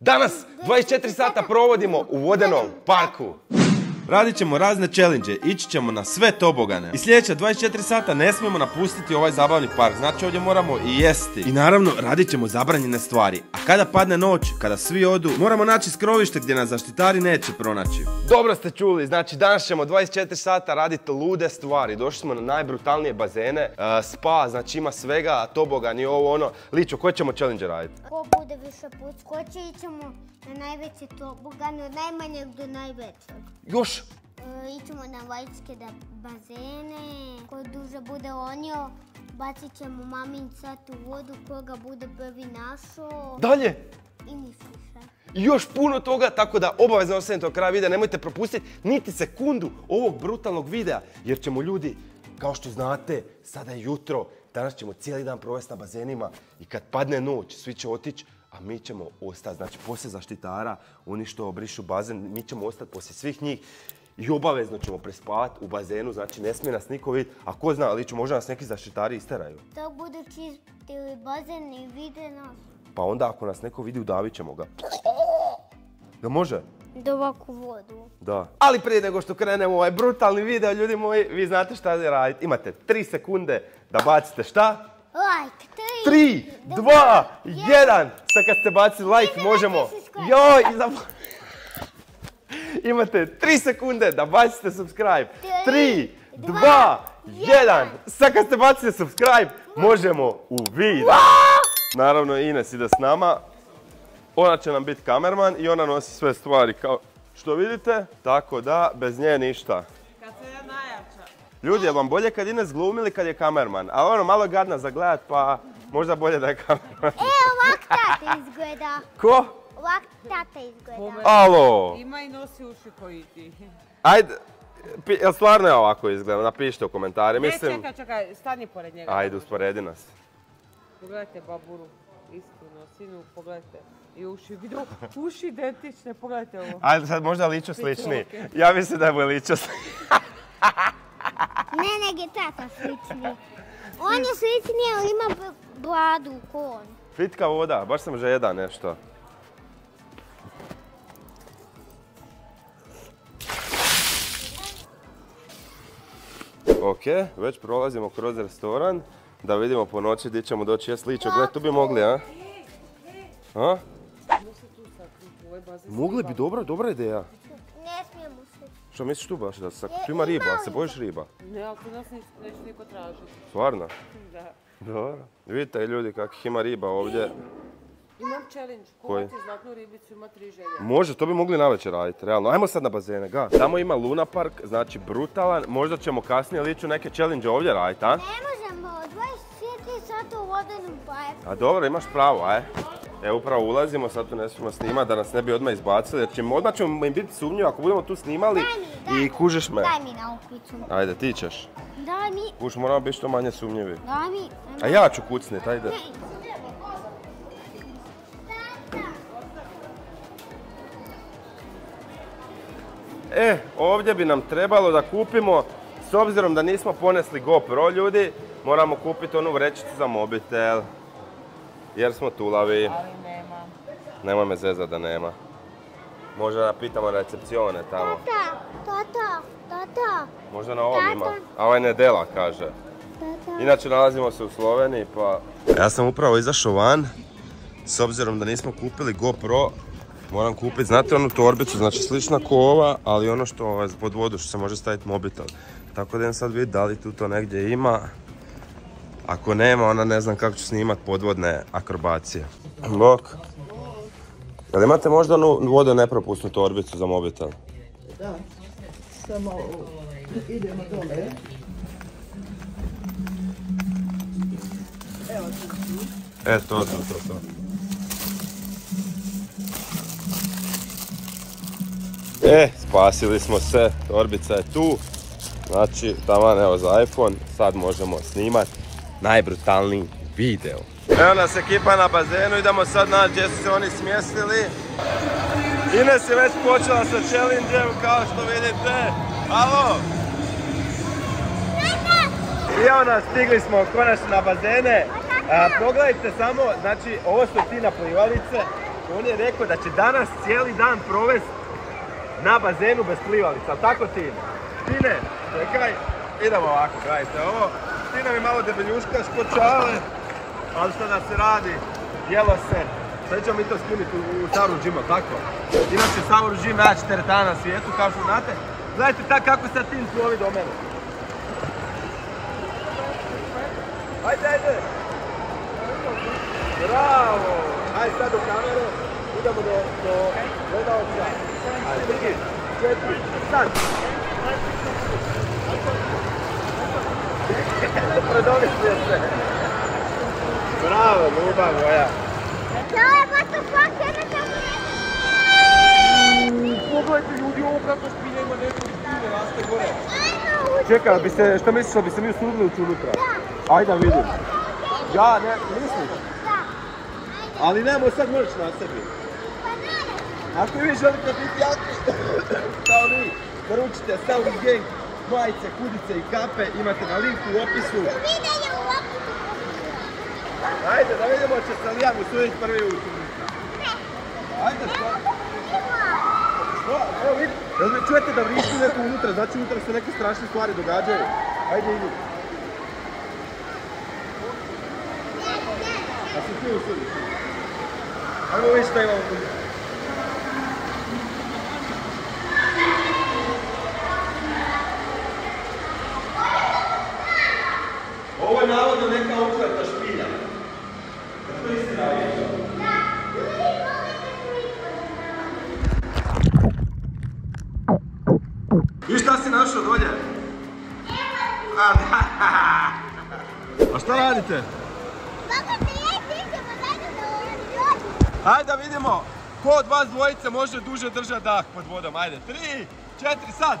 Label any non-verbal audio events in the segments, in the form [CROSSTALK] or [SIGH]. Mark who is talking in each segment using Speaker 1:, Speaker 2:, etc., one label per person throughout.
Speaker 1: Danas 24 sata provodimo u vodenom parku. Radit ćemo razne challenge, ići ćemo na sve tobogane. I sljedeća 24 sata ne smijemo napustiti ovaj zabavni park, znači ovdje moramo i jesti. I naravno, radit ćemo zabranjene stvari. A kada padne noć, kada svi odu, moramo naći skrovište gdje nas zaštitari neće pronaći. Dobro ste čuli, znači danas ćemo 24 sata raditi lude stvari. Došli smo na najbrutalnije bazene, e, spa, znači ima svega, tobogan i ovo ono. Ličo, koje ćemo challenge raditi?
Speaker 2: Ko bude više put skoči, ićemo na najveći tobogan, od najmanjeg do najvećeg.
Speaker 1: Još?
Speaker 2: E, ićemo na vajske da bazene, ko duže bude onio, bacit ćemo mamin sat u vodu, koga bude prvi našo
Speaker 1: Dalje?
Speaker 2: i niš više.
Speaker 1: I još puno toga, tako da obavezno ostanite do kraja videa, nemojte propustiti niti sekundu ovog brutalnog videa, jer ćemo ljudi, kao što znate, sada je jutro, danas ćemo cijeli dan provesti na bazenima i kad padne noć, svi će otići, a mi ćemo ostati, znači poslije zaštitara, oni što obrišu bazen, mi ćemo ostati poslije svih njih i obavezno ćemo prespavati u bazenu, znači ne smije nas niko vidjeti, a ko zna, ali će možda nas neki zaštitari isteraju.
Speaker 2: Dok budu čistili bazen i vide nas.
Speaker 1: Pa onda ako nas neko vidi, udavit ćemo ga. Da može?
Speaker 2: Do ovakvu vodu.
Speaker 1: Da. Ali prije nego što krenemo ovaj brutalni video, ljudi moji, vi znate šta da radite. Imate 3 sekunde da bacite šta?
Speaker 2: Like, tri,
Speaker 1: 3, 2, 1. Sad kad ste bacili like, možemo... Joj. [LAUGHS] Imate 3 sekunde da bacite subscribe. 3,
Speaker 2: Tri,
Speaker 1: 2,
Speaker 2: dva,
Speaker 1: 1.
Speaker 2: jedan.
Speaker 1: Sad kad ste bacili subscribe, možemo u video. Naravno, Ines ide s nama. Ona će nam biti kamerman i ona nosi sve stvari kao što vidite. Tako da, bez nje ništa.
Speaker 3: Kad se ja.
Speaker 1: Ljudi, je vam bolje kad Ines glumi ili kad je kamerman? Ali ono, malo je gadna za gledat, pa možda bolje da je kamerman.
Speaker 2: E, ovak tata izgleda.
Speaker 1: Ko?
Speaker 2: Ovak tata izgleda.
Speaker 1: Alo!
Speaker 3: Ima i nosi uši koji ti.
Speaker 1: Ajde, jel stvarno je ovako izgleda? Napišite u komentare.
Speaker 3: Ne,
Speaker 1: Mislim,
Speaker 3: čekaj, čekaj, stani pored njega.
Speaker 1: ajde, usporedi nas.
Speaker 3: Pogledajte baburu, iskreno, sinu, pogledajte. I uši, vidu, uši identične, pogledajte ovo.
Speaker 1: Ajde, sad možda liču slični.
Speaker 3: okej.
Speaker 1: Ja mislim da je moj ličo [LAUGHS] slični.
Speaker 2: Nego je tata slični. On je sličniji, ali ima bladu ko on.
Speaker 1: Pitka voda, baš sam žeda nešto. Ok, već prolazimo kroz restoran. Da vidimo po noći gdje ćemo doći jest ličo. Gle, tu bi mogli, a? A? Mogli bi, dobra, dobra ideja. Što misliš tu baš da se, tu ima riba, a se bojiš riba?
Speaker 3: Ne, ali kod nas neće niko tražiti.
Speaker 1: Stvarno?
Speaker 3: Da.
Speaker 1: Dobro. Vidite ljudi kakih ima riba ovdje.
Speaker 3: Imam challenge, kovati zlatnu ribicu ima tri želje.
Speaker 1: Može, to bi mogli navečer raditi, realno. Ajmo sad na bazene, ga. Tamo ima Luna Park, znači brutalan. Možda ćemo kasnije liču neke challenge ovdje raditi, a?
Speaker 2: Ne možemo, 24 sata u vodenom parku.
Speaker 1: A dobro, imaš pravo, aj. E, upravo ulazimo, sad tu ne smijemo snimati da nas ne bi odmah izbacili, jer ćemo, odmah ćemo im biti sumnjivi ako budemo tu snimali
Speaker 2: Daj mi, daj
Speaker 1: i
Speaker 2: mi.
Speaker 1: kužiš me.
Speaker 2: Daj mi naukvicu.
Speaker 1: Ajde, ti ćeš.
Speaker 2: Daj mi,
Speaker 1: Kuš, moramo biti što manje sumnjivi.
Speaker 2: daj mi.
Speaker 1: A ja ću kucnit, ajde. E, ovdje bi nam trebalo da kupimo, s obzirom da nismo ponesli GoPro ljudi, moramo kupiti onu vrećicu za mobitel. Jer smo tulavi.
Speaker 3: Ali nema.
Speaker 1: Nemoj me zezat da nema. Možda da pitamo recepcione tamo.
Speaker 2: Tata, tata, tata,
Speaker 1: Možda na ovom ima. A ovaj Nedela kaže.
Speaker 2: tata.
Speaker 1: Inače nalazimo se u Sloveniji pa... Ja sam upravo izašao van. S obzirom da nismo kupili GoPro, moram kupiti, znate onu torbicu, znači slična ko ova, ali ono što ovaj, pod vodu što se može staviti mobitel. Tako da idem sad vidjeti da li tu to negdje ima. Ako nema, onda ne znam kako ću snimat podvodne akrobacije. Bok. Jel imate možda onu vodu nepropusnu torbicu za mobitel?
Speaker 4: Da, samo idemo dole. Evo.
Speaker 1: E, to, to, to, to. E, spasili smo se, torbica je tu. Znači, taman evo za iPhone, sad možemo snimat najbrutalniji video. Evo nas ekipa na bazenu, idemo sad naći gdje su se oni smjestili. Ines je već počela sa challenge kao što vidite. Alo! I evo nas, stigli smo konačno na bazene. Pogledajte samo, znači ovo su ti na plivalice. on je rekao da će danas cijeli dan provest na bazenu bez plivalica, ali tako Tine? Tine, čekaj, idemo ovako, gledajte ovo. Mi malo debeljuška skočale, ali što da se radi, jelo se. Sve ćemo mi to skinuti u, u Sauru Gym, tako? Inače Sauru Gym najjači teretana na svijetu, kao što znate. Gledajte tak kako sad Tin plovi do mene. Ajde, ajde! Bravo! Ajde sad do kamere, idemo do, gledalca. Ajde, četiri, sad! Bravo, ljubav moja. Ljudi špilje, raste gore. Čekaj, bi se, šta misliš bi se mi usudili ući unutra? Ajde da vidim. Ja, ne, misliš?
Speaker 2: Da.
Speaker 1: Ali nemo sad mrč na sebi.
Speaker 2: Pa naravno.
Speaker 1: Ako vi želite biti jaki, kao mi, naručite Sauri Gang, majice, kudice i kape, imate na linku u opisu.
Speaker 2: Video u opisu.
Speaker 1: Ajde, da vidimo će se li ja usuditi prvi unutra. Ajde, što? Što? Evo vidi, jel me čujete da vrišti neko unutra, znači unutra se neke strašne stvari događaju. Ajde idi. A se ti usudiš? Ajmo vidjeti šta imamo unutra. Ovo je navodno neka okleta špilja. Je to istina riječ? I šta si našao dolje? A, da. A šta radite?
Speaker 2: Kako se jesti, idemo dalje da ljudi.
Speaker 1: Ajde da vidimo ko od vas dvojice može duže držati dah pod vodom. Ajde, tri, četiri, sad.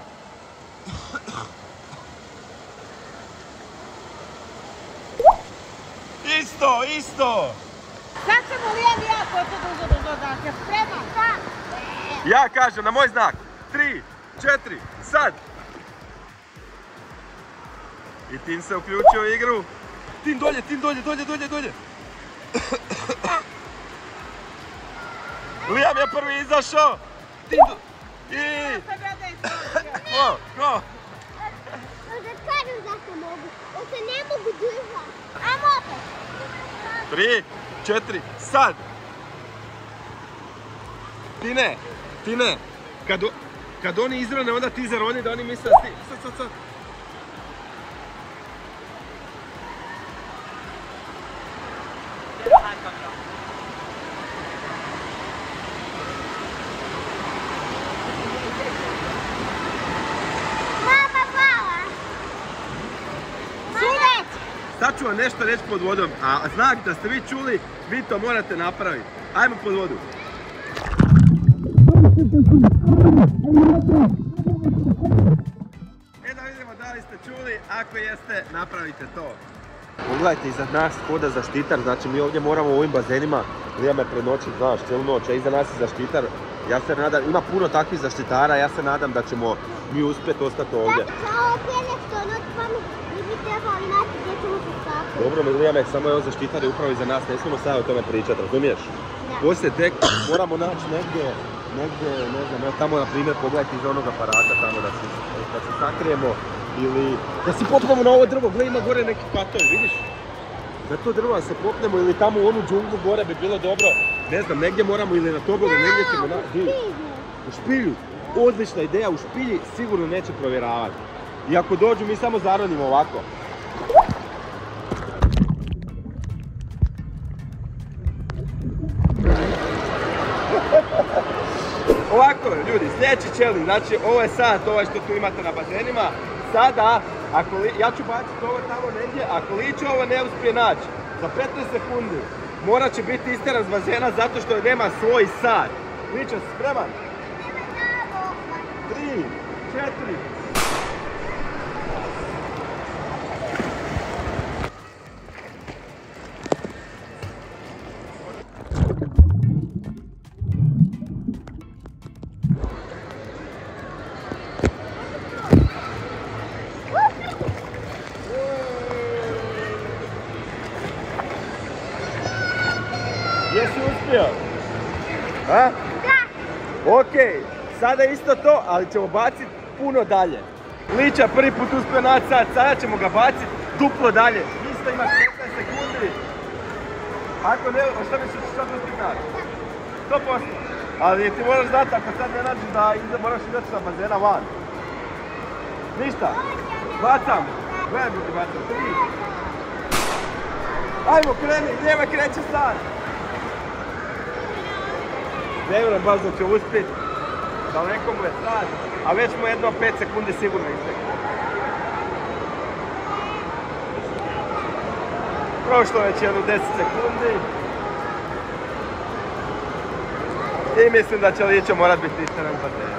Speaker 1: Isto, isto.
Speaker 3: Sad ćemo Lijan i ja ko će duže duže dah. Je spreman? Da.
Speaker 1: Ja kažem na moj znak. Tri, četiri, sad. I Tin se uključio u igru. Tin dolje, Tin dolje, dolje, dolje, dolje. Liam je prvi izašao. Tin do... I... Ko? Ko?
Speaker 2: Mogu. On se ne mogu držati. Ajmo opet.
Speaker 1: Tri, četiri, sad. Tine, Tine, kad, kad oni izrone, onda ti zaroni da oni misle da ti... Sad, sad! Sad ću vam nešto reći pod vodom, a znak da ste vi čuli, vi to morate napraviti. Ajmo pod vodu. E da vidimo da li ste čuli, ako jeste, napravite to. Pogledajte, iza nas hoda zaštitar, znači mi ovdje moramo u ovim bazenima, vrijeme pred noći, znaš, cijelu noć, a iza nas je zaštitar. Ja se nadam, ima puno takvih zaštitara, ja se nadam da ćemo mi uspjeti ostati ovdje.
Speaker 2: Zato za ovo prije nek što noć pa mi mi bi trebali naći gdje ćemo se skakati.
Speaker 1: Dobro, Milijane, samo je on zaštitar je upravo iza nas, ne smijemo sad o tome pričati, razumiješ?
Speaker 2: Da.
Speaker 1: Poslije tek moramo naći negdje, negdje, ne znam, evo tamo na primjer pogledajte iza onog aparata tamo da se, da se sakrijemo ili da si popnemo na ovo drvo, gle ima gore neki patovi, vidiš? Na to drvo da se popnemo ili tamo u onu džunglu gore bi bilo dobro, ne znam, negdje moramo ili na tobogu, negdje ćemo na... Di? U špilju, odlična ideja, u špilji sigurno neće provjeravati. I ako dođu mi samo zaronimo ovako. sljedeći čeli, znači ovo je sad ovaj što tu imate na bazenima, sada, ako li, ja ću baciti ovo tamo negdje, ako lić ovo ne uspije naći, za 15 sekundi morat će biti isteran z bazena zato što nema svoj sad. Lića, spreman? 3, 4, Ok, sada isto to, ali ćemo baciti puno dalje. Lića prvi put uspio naći sad, sada ćemo ga baciti duplo dalje. Isto ima 15 sekundi. Ako ne, šta misliš sad uspjeti naći? 100%. Ali ti moraš znati, ako sad ne nađeš da iza moraš izaći sa bazena van. Ništa. Bacam. Gledaj mi ti bacam. Tri. Ajmo, kreni, vrijeme kreće sad. Ne vjerujem baš da će uspjeti. Daleko mu je sad, a već mu jedno 5 sekundi sigurno isteklo. Prošlo već jedno 10 sekundi. I mislim da će Lića morat biti isteren bazena.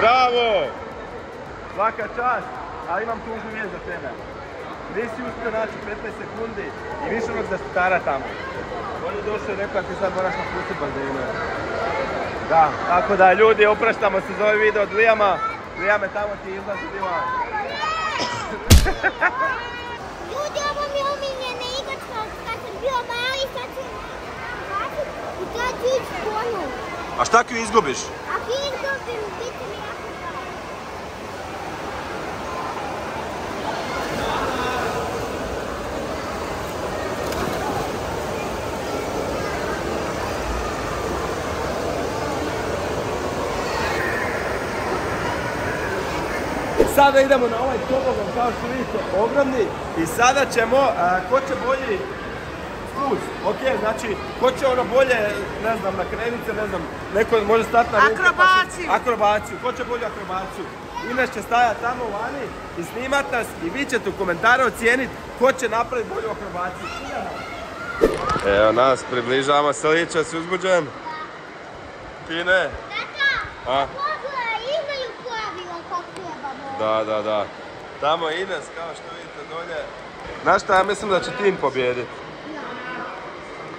Speaker 1: Bravo! Svaka čast, ali imam tužnu vijest za tebe. Nisi uspio naći 15 sekundi i više onog zaštitara tamo. On je došao i rekao ti sad moraš napustiti bazenu. Da, tako da ljudi, opraštamo se za ovaj video od Lijama. Lijame, tamo ti izlazi Divan. [LAUGHS]
Speaker 2: Ljudi, ovo mi je omiljena igračka od kad sam bio mali, sad ću i sad ću ići ponu.
Speaker 1: A šta ako ju izgubiš?
Speaker 2: Ako izgubim, bit će mi jako
Speaker 1: Sada idemo na ovaj tobogan kao što vidite, ogromni. I sada ćemo, a, ko će bolji spust, ok, znači, ko će ono bolje, ne znam, na krenice, ne znam, neko može stati na ruke. pa će-
Speaker 3: Akrobaciju.
Speaker 1: Akrobaciju, ko će bolju akrobaciju? Ines će stajati tamo vani i snimat nas i vi ćete u komentare ocijeniti ko će napraviti bolju akrobaciju. Evo nas, približavamo se liča, si uzbuđen? Ti ne?
Speaker 2: Tata,
Speaker 1: Da, da, da. Tamo je Ines, kao što vidite dolje. Znaš šta, ja mislim da će Tin pobijediti.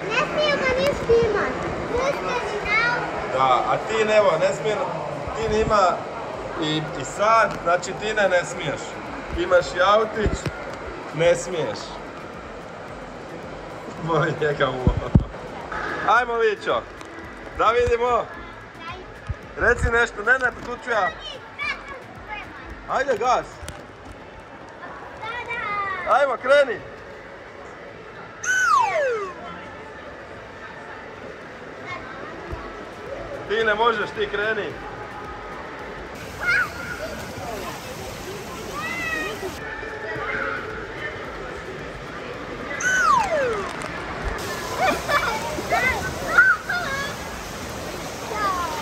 Speaker 2: Ne smijemo ništa imat. Pusti mi na
Speaker 1: Da, a Tin, evo, ne smije, Tin ima i, i sad, znači Tine ne smiješ. Imaš i autić, ne smiješ. Moj njega uvo. Ajmo, Ličo. Da vidimo. Reci nešto, ne, ne, potuču ja. Ajde, gas. Ajmo, kreni. Ti ne možeš, ti kreni. [LAUGHS]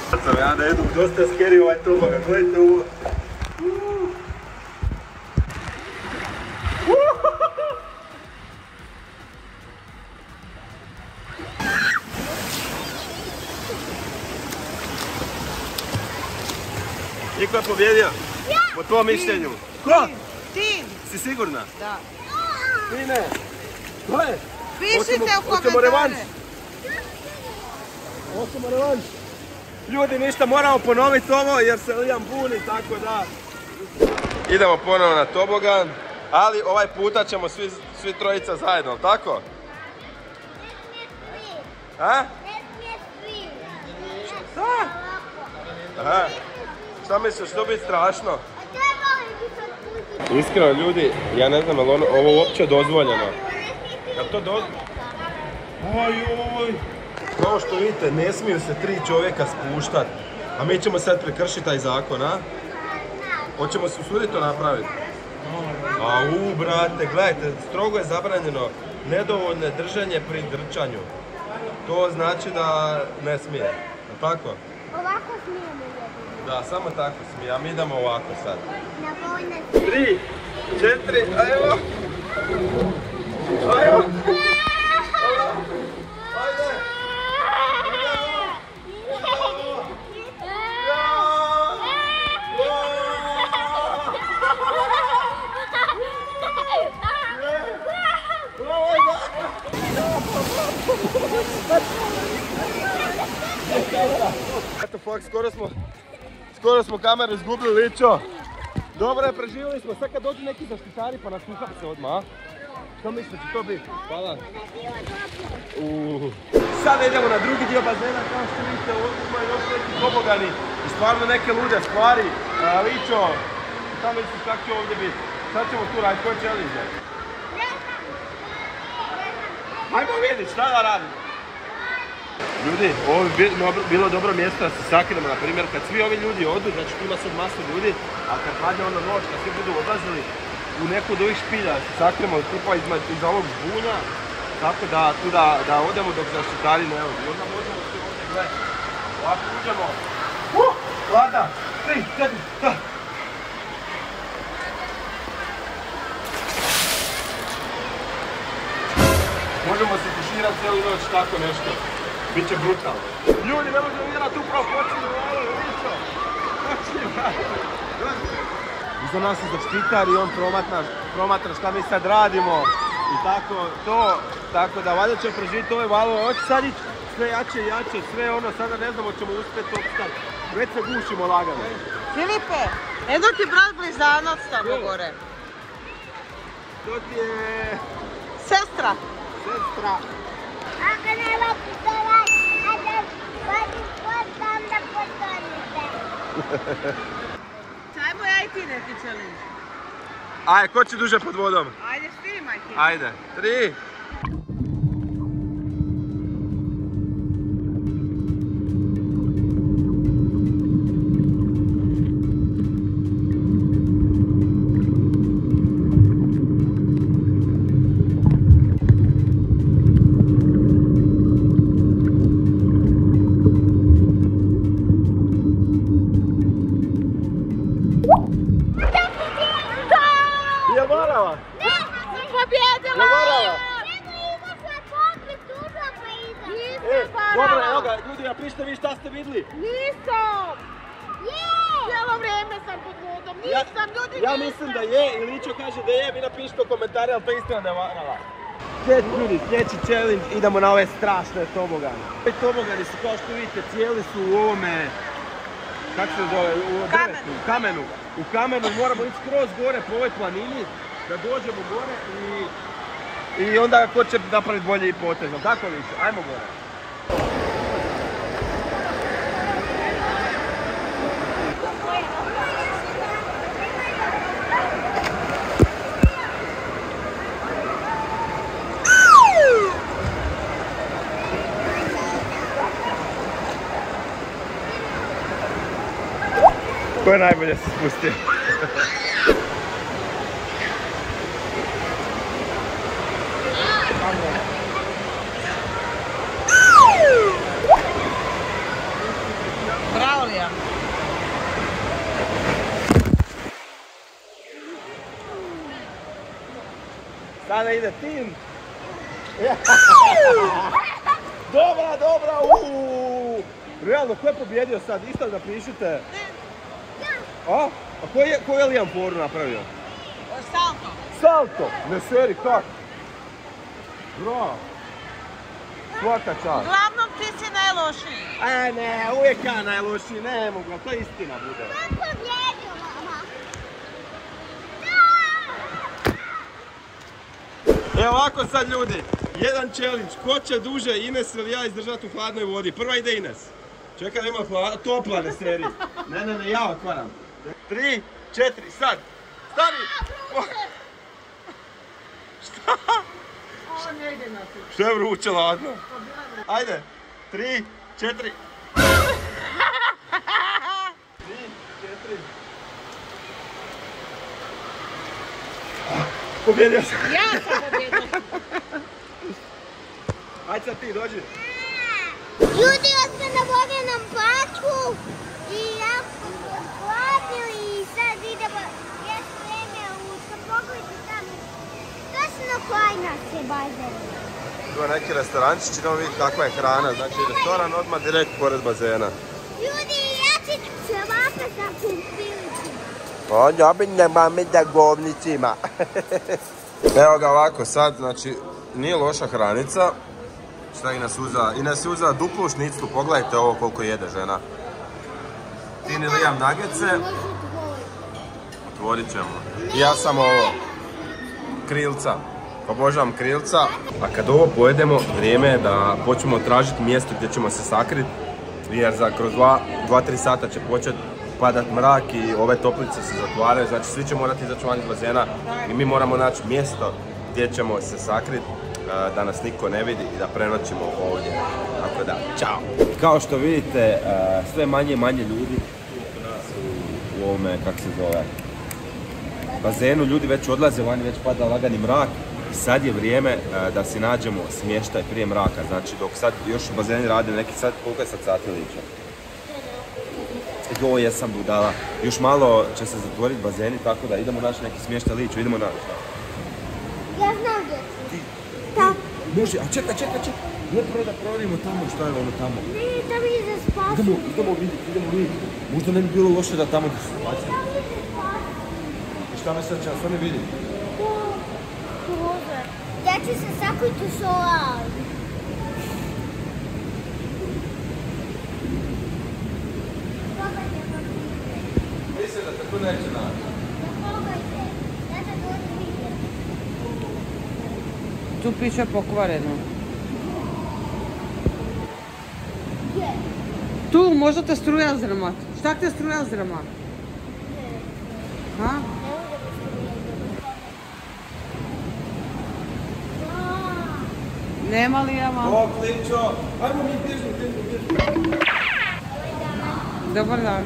Speaker 1: Sad sam ja na jednu dosta skeri ovaj tobogan, gledajte ovo. Pobjedio? Po tvojom mišljenju. Ko?
Speaker 3: Tim!
Speaker 1: Si sigurna?
Speaker 3: Da.
Speaker 1: Ti ne. Ko je?
Speaker 3: Pišite u komentare.
Speaker 1: Hoćemo revanš. Ljudi, ništa, moramo ponoviti ovo jer se Liam buni, tako da... Idemo ponovo na tobogan, ali ovaj puta ćemo svi, svi trojica zajedno, tako? A?
Speaker 2: Ne smije svi.
Speaker 1: Šta? Aha. Šta misliš, što biti strašno? Iskreno, ljudi, ja ne znam, ali ono, ovo uopće dozvoljeno. Jel to dozvoljeno? Oj, oj. Kao što vidite, ne smiju se tri čovjeka spuštat. A mi ćemo sad prekršiti taj zakon, a? Hoćemo se usuditi to napraviti? A u, brate, gledajte, strogo je zabranjeno nedovoljne držanje pri drčanju. To znači da ne smije, jel tako?
Speaker 2: Ovako smijemo.
Speaker 1: Da, samo tako smije, a mi idemo ovako sad. Tri, četiri, ajmo! Ajmo! Eto fuck, skoro smo, skoro smo kameru izgubili ličo. Dobro je, preživjeli smo. Sad kad dođu neki zaštitari pa nas uhapse odmah, a? Što misliš će to biti? Hvala. Sada idemo na drugi dio bazena, kao što vidite, ovdje ima još neki tobogani i stvarno neke lude stvari. A, Ličo, šta misliš kako će ovdje biti? Šta ćemo tu raditi, koje challenge? Hajmo vidjeti šta da radimo. Ljudi, ovo bi bilo dobro mjesto da se sakrijemo, na primjer, kad svi ovi ljudi odu, znači tu ima sad masu ljudi, a kad padne ono noć, kad svi budu odlazili u neku od ovih špilja, se sakrijemo tipa izma- iza ovog zbunja, tako da tu da, da odemo dok zaštitari ne odu. I onda možemo se ovdje gledati. Ovako uđemo. Uh, Vlada, tri, četiri, da. Možemo se tiširati cijelu noć, tako nešto. Biće brutalno. Ljudi, ne možemo vjerati, upravo počinju ovo, ličo. Počinju Iza nas je zaštitar i on promatra, promatra šta mi sad radimo. I tako to, tako da valjda ćemo preživjeti ove valove. Hoće sad ići sve jače i jače, sve ono, sada ne znamo ćemo uspjeti opstati. Već se gušimo lagano.
Speaker 3: Filipe, eno ti brat blizanac tamo gore.
Speaker 1: To ti je
Speaker 3: Sestra.
Speaker 1: sestra.
Speaker 2: Ako ne lopite
Speaker 3: Ajmo ja i ti neki challenge.
Speaker 1: Ajde, ko će duže pod vodom?
Speaker 3: Ajde, snimaj ti.
Speaker 1: Ajde, tri. Je kaže da je, vi napišite u komentare, ali to je istina da je varala. Sljedeći ljudi, sljedeći challenge, idemo na ove strašne tobogane. Ovi tobogani su, kao što vidite, cijeli su u ovome, kako se zove, u drvetu, u kamenu. U kamenu moramo ići skroz gore po ovoj planini, da dođemo gore i, i onda ko će napraviti bolji potez, jel tako Ličo? Ajmo gore. Ko je najbolje se spustio?
Speaker 3: Bravo, Lija.
Speaker 1: Sada ide tim. [LAUGHS] dobra, dobra, uuu. Realno, ko je pobjedio sad? Isto napišite. A? A ko je, ko je Lijan foru napravio?
Speaker 3: Salto.
Speaker 1: Salto! Ne seri, kak? Bro. Svaka čast.
Speaker 3: Uglavnom ti si najlošiji.
Speaker 1: E ne, uvijek ja najlošiji, ne mogu, to istina bude.
Speaker 2: Ko pobjedio, mama?
Speaker 1: Evo ovako sad ljudi, jedan challenge, ko će duže Ines ili ja izdržati u hladnoj vodi? Prva ide Ines. Čekaj, nema hladna, topla ne seri. Ne, ne, ne, ja otvaram. Tri, četiri, sad. Stani! Šta?
Speaker 3: Ovo ne ide na ti.
Speaker 1: Što je vruće ladno? Ajde, tri, četiri. Tri, četiri. Pobjedio sam.
Speaker 3: Ja sam pobjedila.
Speaker 1: Ajde sad ti, dođi.
Speaker 2: Ljudi, ja sam na vodenom parku i jako smo i sad idemo još vreme u pogledu tamo. Točno nas je bazen.
Speaker 1: Tu je neki restorančić, idemo vidjeti kakva je hrana. Znači restoran odmah direkt pored bazena.
Speaker 2: Ljudi, ja ću ćevape sa kumpilicu.
Speaker 1: O, ljubim mami da govnicima. [LAUGHS] Evo ga ovako sad, znači nije loša hranica. Šta Ines uzela? Ines je uzela duplu šniclu, pogledajte ovo koliko jede žena. Ti ne lijam nagece, otvorit ćemo. Ja sam ovo, krilca. Obožavam krilca. A kad ovo pojedemo, vrijeme je da počnemo tražiti mjesto gdje ćemo se sakriti. Jer za kroz 2-3 sata će početi padat mrak i ove toplice se zatvaraju. Znači svi će morati izaći van iz bazena i mi moramo naći mjesto gdje ćemo se sakriti da nas niko ne vidi i da prenoćimo ovdje. Tako da, čao! Kao što vidite, e, sve manje i manje ljudi u, ovome, kako se zove, bazenu, ljudi već odlaze vani, već pada lagani mrak. Sad je vrijeme e, da si nađemo smještaj prije mraka. Znači dok sad još u bazeni rade neki sad, koliko je sad sati liča? Jo, jesam budala. Još malo će se zatvoriti bazeni, tako da idemo naći neki smještaj liču, idemo naći.
Speaker 2: Ja znam gdje ću. Tam.
Speaker 1: Može, a čekaj, čekaj, čekaj. Ne prvo da provjerimo tamo šta je ono tamo.
Speaker 2: Ne, tam je za spas.
Speaker 1: Idemo, idemo vidjeti, idemo vidjeti. Možda ne bi bilo loše da tamo gdje su bacili.
Speaker 2: Tam je za spas.
Speaker 1: I šta me sad će, što ne vidi?
Speaker 2: Može. Ja ću se sakriti u solar.
Speaker 1: Mislim da tako neće naći.
Speaker 2: Pogledajte. Ja te dođu vidjeti.
Speaker 3: Tu piše pokvareno. Tu možda te struja zramat. Šta te struja zramat? Ha? Nema li ja vam?
Speaker 1: O, Kličo, ajmo mi bježimo, bježimo, bježimo.
Speaker 3: Dobar dan.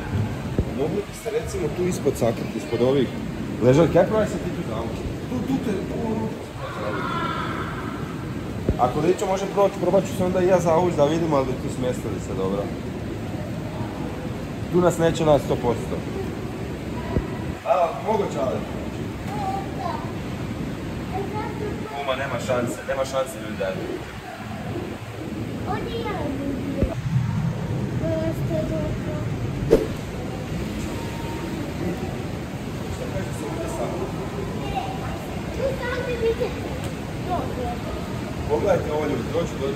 Speaker 3: [LAUGHS]
Speaker 1: Mogli bi se recimo tu ispod sakriti, ispod ovih ležaljki. Kaj pravi se ti tu tamo? Tu, tu te, tu. Ako Ličo može proći, probat ću se onda i ja zavući da vidimo ali tu smjestili se dobro. Tu nas neće nas 100%. A, mogu čale. Nema šanse, nema šanse ljudi da
Speaker 2: Ovdje ja vidim. Jeste dobro. Tu sam ti vidjeti. Dobro.
Speaker 1: Pogledajte
Speaker 2: to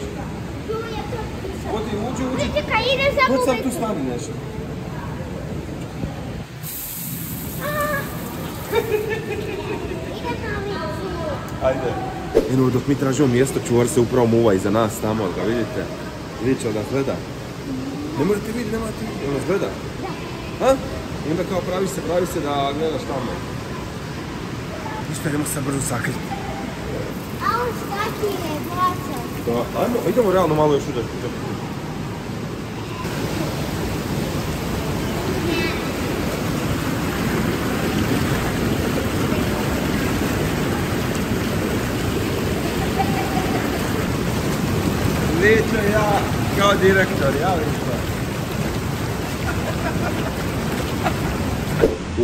Speaker 2: pisao.
Speaker 1: Odi, uđi, uđi.
Speaker 2: Čekaj, ide za
Speaker 1: Kud sam tu stani nešto? [LAUGHS] Ajde. Eno, dok mi tražimo mjesto, čuvar se upravo muva iza nas tamo, ga vidite? Vidite, jel nas gleda? Ne možete vidjeti, ne možete vidjeti, jel nas gleda? Ha? I onda kao pravi se, pravi se da gledaš tamo. Ništa, idemo se brzo sakriti.
Speaker 2: A on skakire, braća.
Speaker 1: Da, ajmo, idemo realno malo još uđati. Lično ja kao direktor, ja lično.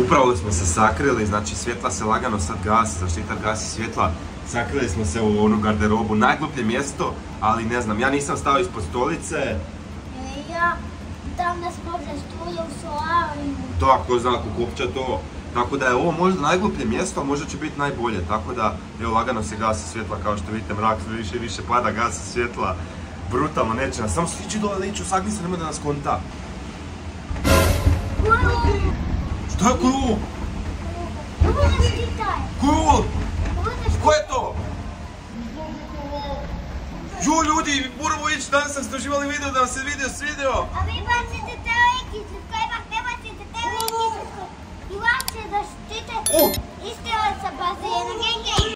Speaker 1: Upravo smo se sakrili, znači svjetla se lagano sad gasi, zaštitar gasi svjetla. Sakrili smo se u onu garderobu, najgluplje mjesto, ali ne znam, ja nisam stao ispod stolice,
Speaker 2: E, Ja tam nas može struja u solaru.
Speaker 1: to ako zna to. Tako da je ovo možda najgluplje mjesto, a možda će biti najbolje. Tako da, evo lagano se gasi svjetla, kao što vidite, mrak sve više i više pada, gasi svjetla. Brutalno, neće nas. Samo stići dole, liču, sagni se, nemoj da nas konta. Šta je ko je ovo?
Speaker 2: Čitaj.
Speaker 1: Ko je ovo?
Speaker 2: Ovo ne
Speaker 1: Ko je to? Jo ljudi, moramo ići, danas sam snimali video da vam se video svidio.
Speaker 2: A vi bacite te lekice, kaj ipak ne bacite te lekice. I će da štite
Speaker 1: O!
Speaker 2: istrelac sa bazena.